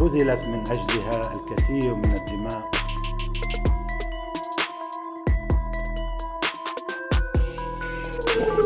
بذلت من أجلها الكثير من الدماء. تعني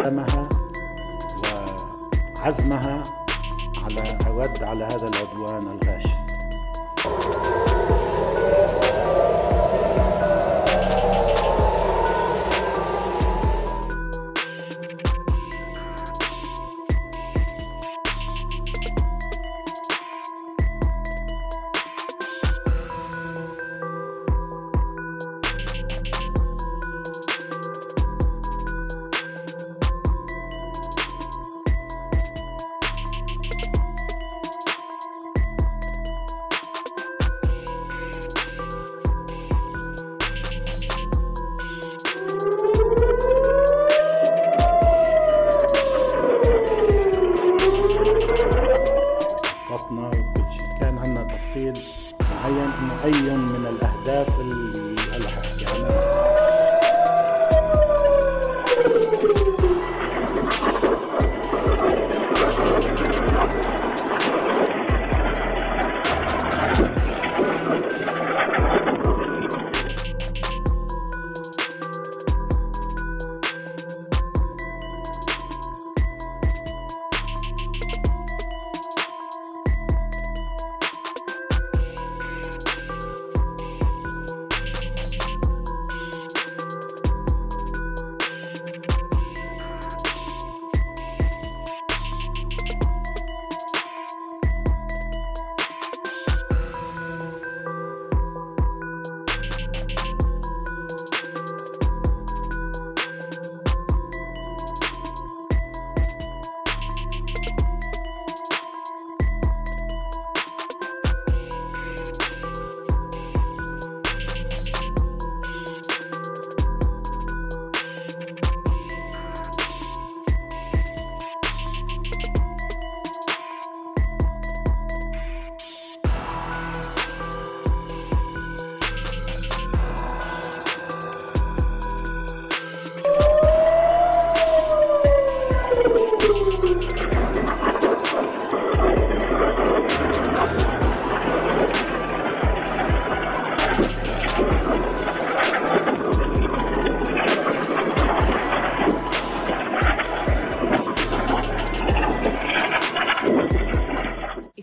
عزمها وعزمها على الرد على هذا العدوان الغاشم عندنا تفصيل معين اي من الأهداف اللي